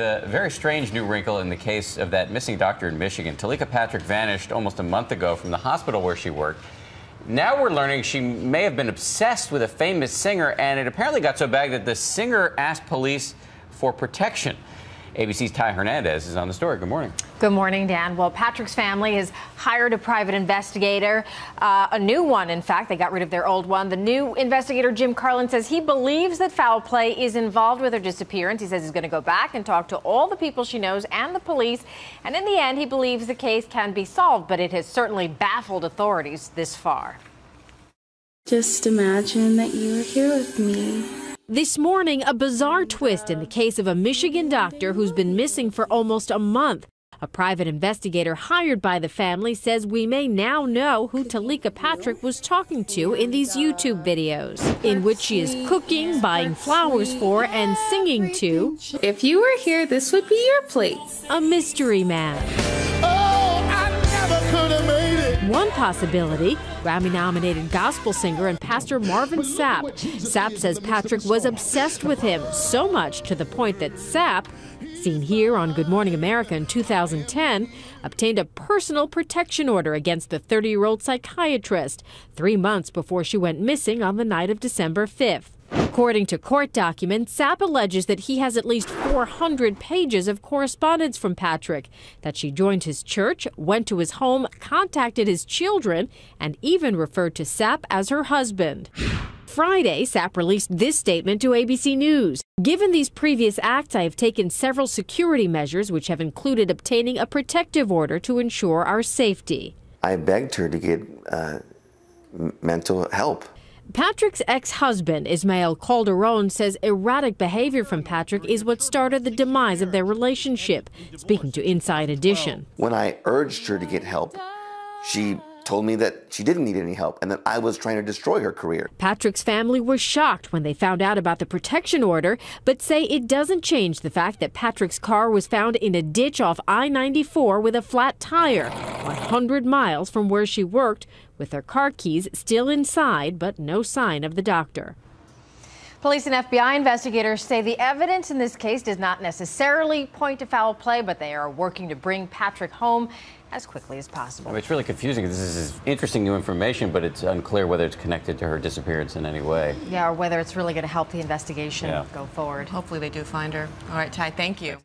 The very strange new wrinkle in the case of that missing doctor in Michigan. Teleka Patrick vanished almost a month ago from the hospital where she worked. Now we're learning she may have been obsessed with a famous singer, and it apparently got so bad that the singer asked police for protection. ABC's Ty Hernandez is on the story. Good morning. Good morning, Dan. Well, Patrick's family has hired a private investigator, uh, a new one, in fact. They got rid of their old one. The new investigator, Jim Carlin, says he believes that foul play is involved with her disappearance. He says he's going to go back and talk to all the people she knows and the police. And in the end, he believes the case can be solved, but it has certainly baffled authorities this far. Just imagine that you were here with me. This morning, a bizarre twist in the case of a Michigan doctor who's been missing for almost a month. A private investigator hired by the family says we may now know who Teleka Patrick was talking to in these YouTube videos, in which she is cooking, buying flowers for, and singing to. If you were here, this would be your place. A mystery man. One possibility Grammy nominated gospel singer and pastor Marvin Sapp. Sapp says Patrick was obsessed with him, so much to the point that Sapp, seen here on Good Morning America in 2010, obtained a personal protection order against the 30 year old psychiatrist three months before she went missing on the night of December 5th. According to court documents, Sapp alleges that he has at least 400 pages of correspondence from Patrick, that she joined his church, went to his home, contacted his children, and even referred to Sapp as her husband. Friday, Sapp released this statement to ABC News. Given these previous acts, I have taken several security measures, which have included obtaining a protective order to ensure our safety. I begged her to get uh, mental help. Patrick's ex husband, Ismael Calderon, says erratic behavior from Patrick is what started the demise of their relationship. Speaking to Inside Edition. When I urged her to get help, she told me that she didn't need any help and that I was trying to destroy her career. Patrick's family was shocked when they found out about the protection order, but say it doesn't change the fact that Patrick's car was found in a ditch off I 94 with a flat tire, 100 miles from where she worked, with her car keys still inside, but no sign of the doctor. Police and FBI investigators say the evidence in this case does not necessarily point to foul play, but they are working to bring Patrick home as quickly as possible. I mean, It's really confusing. This is interesting new information, but it's unclear whether it's connected to her disappearance in any way. Yeah, or whether it's really going to help the investigation yeah. go forward. Hopefully they do find her. All right, Ty, thank you.